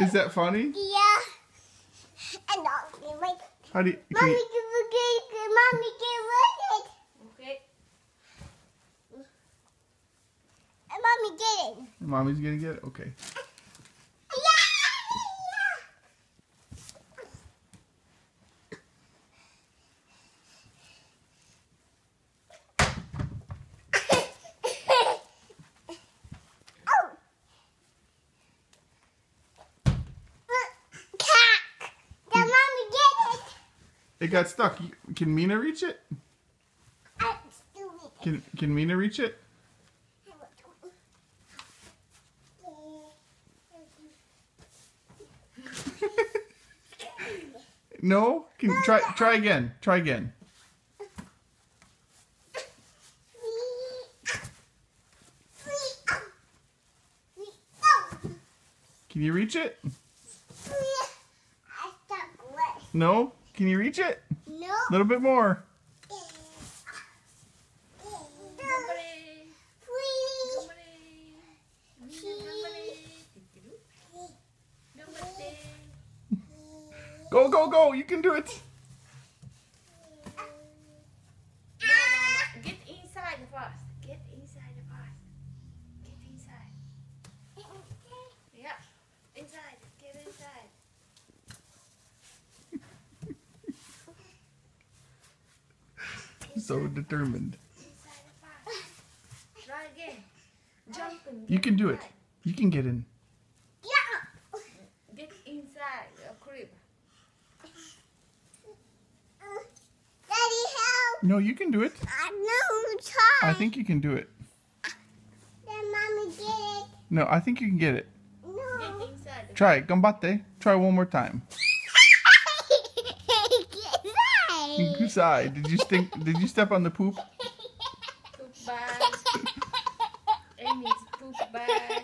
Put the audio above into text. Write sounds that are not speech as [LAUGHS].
Is that funny? Yeah. And I'll like, How do you? Can mommy you give a cake. Mommy give a cake. Okay. And mommy get it. mommy's gonna get it. Okay. Oh. Cat. Did mommy get it? It got stuck. Can Mina reach it? Can Can Mina reach it? [LAUGHS] No. Can try try again. Try again. Can you reach it? No. Can you reach it? No. A little bit more. Go go go! You can do it. No, no, no. Get inside first. Get inside first. Get inside. Yeah. Inside. Get inside. [LAUGHS] So determined. Try again. Jump and You can do it. You can get in. Yeah. Get inside the crib. Daddy, help. No, you can do it. I know. Try. I think you can do it. Then mommy get it. No, I think you can get it. Get No. inside. Try it. Gambate. Try one more time. side. Did you stink? Did you step on the poop? Poop bag. Amy's poop bag.